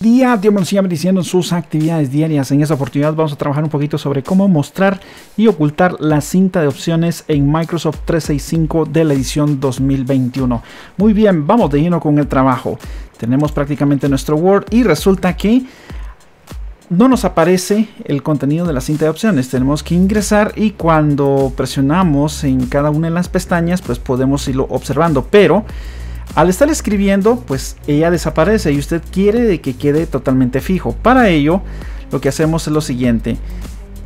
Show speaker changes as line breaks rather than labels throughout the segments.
Día, Dios me siga diciendo sus actividades diarias. En esta oportunidad vamos a trabajar un poquito sobre cómo mostrar y ocultar la cinta de opciones en Microsoft 365 de la edición 2021. Muy bien, vamos de lleno con el trabajo. Tenemos prácticamente nuestro Word y resulta que no nos aparece el contenido de la cinta de opciones. Tenemos que ingresar y cuando presionamos en cada una de las pestañas, pues podemos irlo observando. Pero al estar escribiendo, pues ella desaparece y usted quiere de que quede totalmente fijo. Para ello, lo que hacemos es lo siguiente.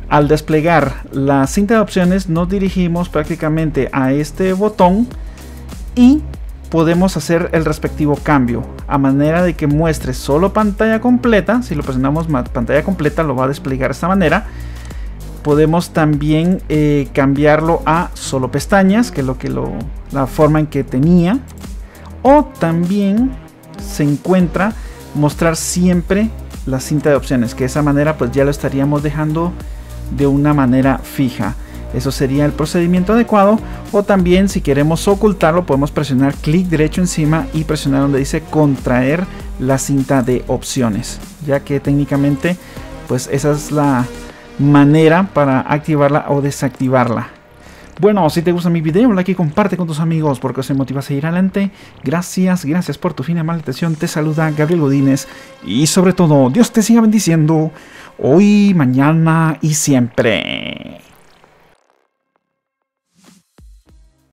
Al desplegar la cinta de opciones, nos dirigimos prácticamente a este botón y podemos hacer el respectivo cambio a manera de que muestre solo pantalla completa. Si lo presionamos pantalla completa, lo va a desplegar de esta manera. Podemos también eh, cambiarlo a solo pestañas, que es lo que lo, la forma en que tenía o también se encuentra mostrar siempre la cinta de opciones, que de esa manera pues ya lo estaríamos dejando de una manera fija. Eso sería el procedimiento adecuado. O también si queremos ocultarlo podemos presionar clic derecho encima y presionar donde dice contraer la cinta de opciones. Ya que técnicamente pues esa es la manera para activarla o desactivarla. Bueno, si te gusta mi video, like y comparte con tus amigos porque eso motiva a seguir adelante. Gracias, gracias por tu fina atención. Te saluda Gabriel Godínez y sobre todo, Dios te siga bendiciendo hoy, mañana y siempre.